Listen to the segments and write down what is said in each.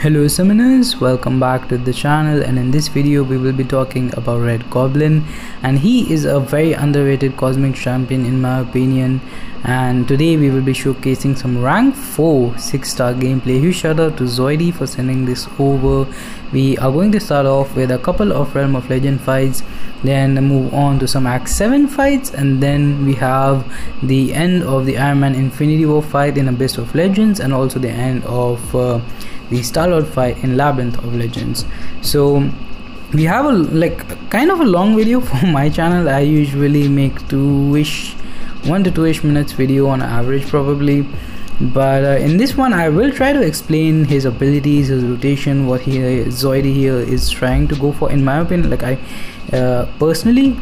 Hello summoners, welcome back to the channel. And in this video we will be talking about Red Goblin. And he is a very underrated cosmic champion in my opinion. And today we will be showcasing some rank 4 6 star gameplay. Huge shout out to Zoidy for sending this over. We are going to start off with a couple of Realm of Legend fights then move on to some Act 7 fights and then we have the end of the Iron Man Infinity War fight in Abyss of Legends and also the end of uh, the Star-Lord fight in Labyrinth of Legends. So we have a like kind of a long video for my channel. I usually make two-ish, one to two-ish minutes video on average probably. But uh, in this one, I will try to explain his abilities, his rotation, what he Zoidy here is trying to go for. In my opinion, like I uh, personally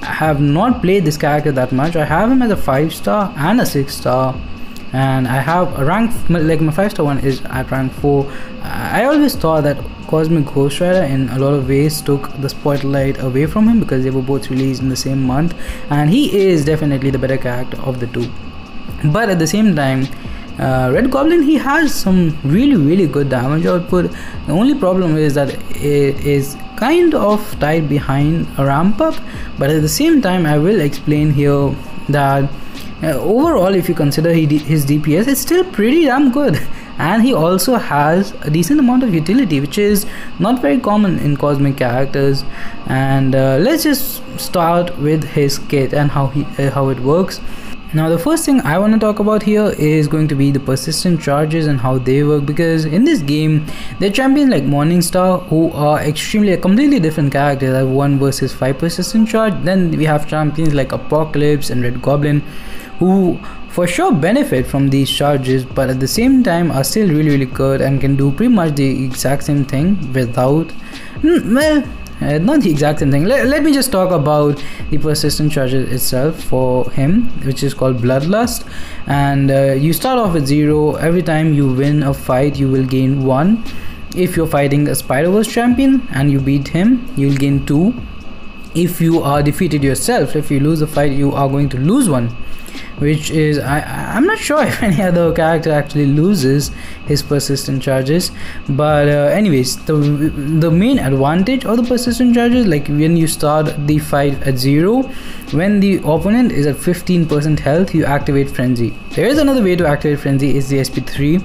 have not played this character that much. I have him as a five star and a six star and I have a rank like my five star one is at rank 4 I always thought that Cosmic Ghost Rider in a lot of ways took the spotlight away from him because they were both released in the same month. And he is definitely the better character of the two. But at the same time uh, Red Goblin he has some really really good damage output. The only problem is that it is kind of tied behind a ramp up. But at the same time I will explain here that uh, overall if you consider his DPS it's still pretty damn good. And he also has a decent amount of utility which is not very common in cosmic characters. And uh, let's just start with his kit and how he uh, how it works. Now the first thing I want to talk about here is going to be the persistent charges and how they work because in this game there are champions like Morningstar who are extremely completely different character. Like 1 versus 5 persistent charge then we have champions like Apocalypse and Red Goblin who for sure benefit from these charges but at the same time are still really really good and can do pretty much the exact same thing without well uh, not the exact same thing. Let, let me just talk about the persistent charges itself for him which is called bloodlust. And uh, you start off with zero. Every time you win a fight you will gain one. If you're fighting a spider-verse champion and you beat him you'll gain two. If you are defeated yourself if you lose a fight you are going to lose one which is I, I'm not sure if any other character actually loses his persistent charges. But uh, anyways the the main advantage of the persistent charges like when you start the fight at zero when the opponent is at 15% health you activate frenzy. There is another way to activate frenzy is the sp3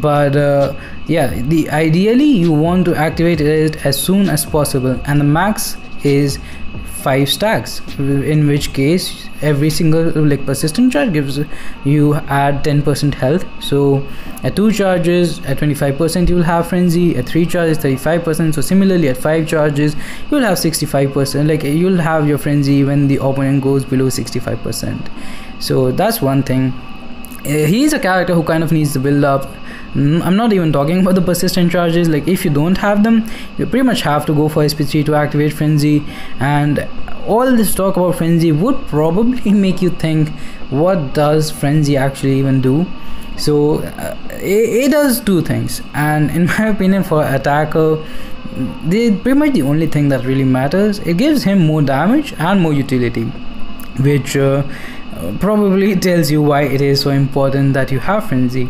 but uh, yeah the ideally you want to activate it as soon as possible and the max is five stacks in which case every single like persistent charge gives you add 10% health. So at two charges at 25% you will have frenzy. At three charges 35% so similarly at five charges you will have 65% like you'll have your frenzy when the opponent goes below 65% so that's one thing he's a character who kind of needs to build up. Mm, I'm not even talking about the persistent charges. Like if you don't have them you pretty much have to go for SP3 to activate frenzy. And all this talk about frenzy would probably make you think what does frenzy actually even do? So uh, it, it, does two things. And in my opinion for attacker they pretty much the only thing that really matters it gives him more damage and more utility which uh, probably tells you why it is so important that you have frenzy.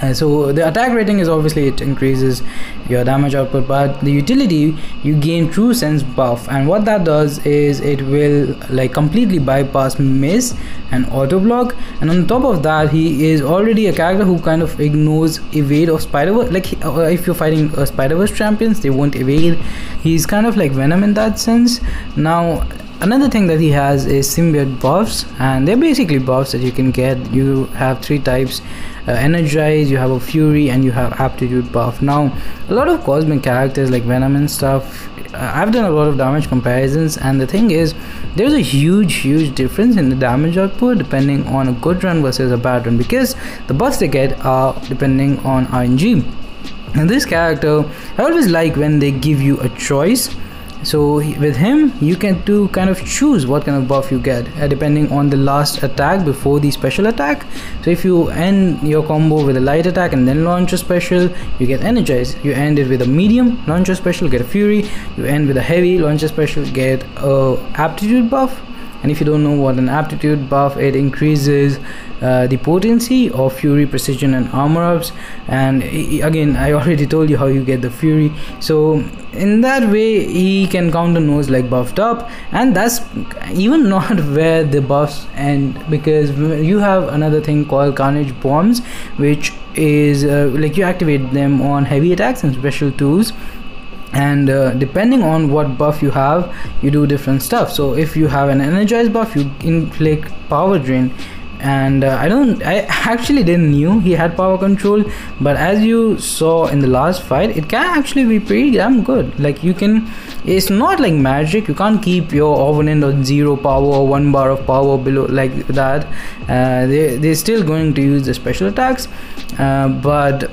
Uh, so the attack rating is obviously it increases your damage output but the utility you gain true sense buff. And what that does is it will like completely bypass miss and auto block and on top of that he is already a character who kind of ignores evade of spider-verse. Like uh, if you're fighting a spider-verse champions they won't evade. He's kind of like venom in that sense. Now another thing that he has is symbiote buffs and they're basically buffs that you can get. You have three types uh, energize you have a fury and you have aptitude buff. Now a lot of cosmic characters like venom and stuff uh, i've done a lot of damage comparisons and the thing is there's a huge huge difference in the damage output depending on a good run versus a bad run because the buffs they get are depending on rng and this character i always like when they give you a choice so with him you can do kind of choose what kind of buff you get uh, depending on the last attack before the special attack. So if you end your combo with a light attack and then launch a special you get energized. You end it with a medium launch a special get a fury. You end with a heavy launch a special get a aptitude buff and if you don't know what an aptitude buff it increases uh, the potency of fury precision and armor ups. And again i already told you how you get the fury. So in that way he can counter nodes like buffed up. And that's even not where the buffs end because you have another thing called carnage bombs which is uh, like you activate them on heavy attacks and special tools and uh, depending on what buff you have you do different stuff. So if you have an energized buff you inflict power drain. And uh, i don't i actually didn't knew he had power control. But as you saw in the last fight it can actually be pretty damn good. Like you can it's not like magic. You can't keep your opponent on zero power or one bar of power below like that. Uh, they, they're still going to use the special attacks. Uh, but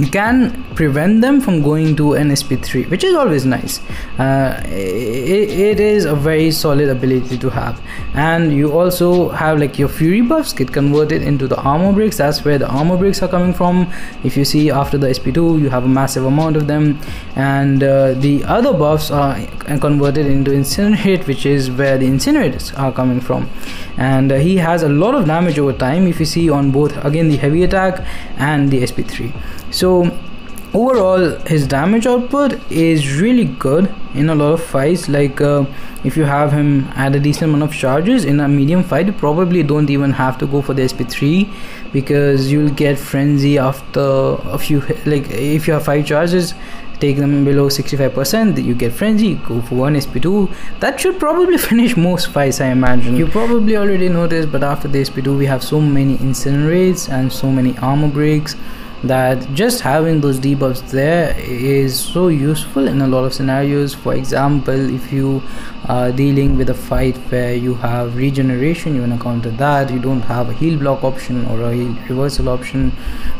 you can prevent them from going to an sp3 which is always nice. Uh, it, it is a very solid ability to have. And you also have like your fury buffs get converted into the armor breaks that's where the armor breaks are coming from. If you see after the sp2 you have a massive amount of them. And uh, the other buffs are converted into incinerate which is where the incinerators are coming from. And uh, he has a lot of damage over time if you see on both again the heavy attack and the sp3 so overall his damage output is really good in a lot of fights. Like uh, if you have him at a decent amount of charges in a medium fight you probably don't even have to go for the sp3 because you'll get frenzy after a few like if you have five charges take them below 65% you get frenzy go for one sp2 that should probably finish most fights i imagine. You probably already noticed but after the sp2 we have so many incinerates and so many armor breaks that just having those debuffs there is so useful in a lot of scenarios. For example if you are dealing with a fight where you have regeneration you want to counter that you don't have a heal block option or a reversal option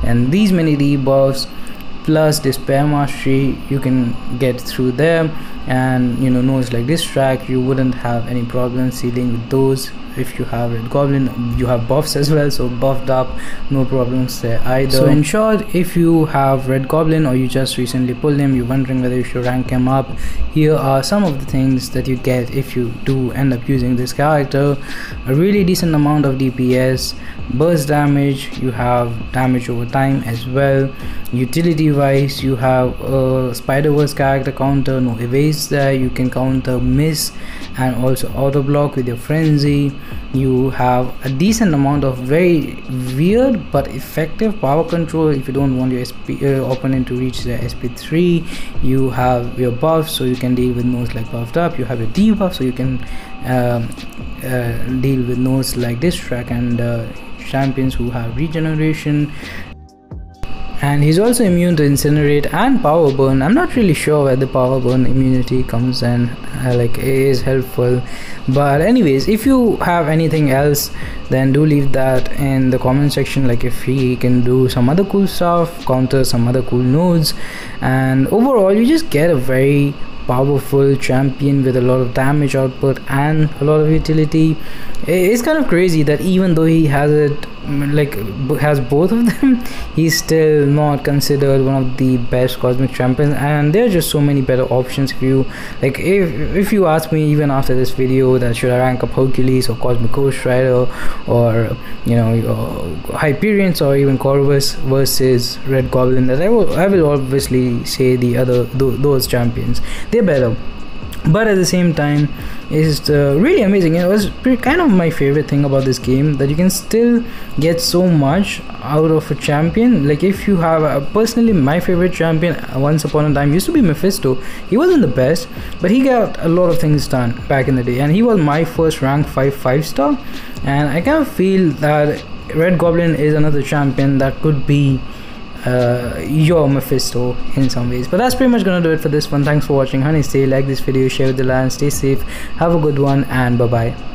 and these many debuffs plus despair mastery you can get through there and you know nodes like this track you wouldn't have any problems dealing with those if you have red goblin you have buffs as well so buffed up no problems there either. So in short if you have red goblin or you just recently pulled him you're wondering whether you should rank him up here are some of the things that you get if you do end up using this character. A really decent amount of dps burst damage you have damage over time as well. Utility wise you have a spider-verse character counter no evade there. You can counter miss and also auto block with your frenzy you have a decent amount of very weird but effective power control. If you don't want your SP, uh, opponent to reach the sp3 you have your buff so you can deal with nodes like buffed up. You have your debuff so you can um, uh, deal with nodes like this track and uh, champions who have regeneration. And he's also immune to incinerate and power burn. I'm not really sure where the power burn immunity comes in. Uh, like is helpful but anyways if you have anything else then do leave that in the comment section. Like if he can do some other cool stuff counter some other cool nodes. And overall you just get a very powerful champion with a lot of damage output and a lot of utility. It's kind of crazy that even though he has it like has both of them. He's still not considered one of the best cosmic champions and there are just so many better options if you like if if you ask me even after this video that should i rank up hercules or cosmic ghost rider or you know uh, hyperion or even corvus versus red goblin that i will i will obviously say the other th those champions. They're better but at the same time it's uh, really amazing. It was pretty, kind of my favorite thing about this game that you can still get so much out of a champion. Like if you have uh, personally my favorite champion uh, once upon a time used to be mephisto. He wasn't the best but he got a lot of things done back in the day. And he was my first rank 5 5 star. And i kind of feel that red goblin is another champion that could be uh, your Mephisto in some ways. But that's pretty much gonna do it for this one. Thanks for watching, honey. Stay like this video, share with the land, stay safe, have a good one, and bye bye.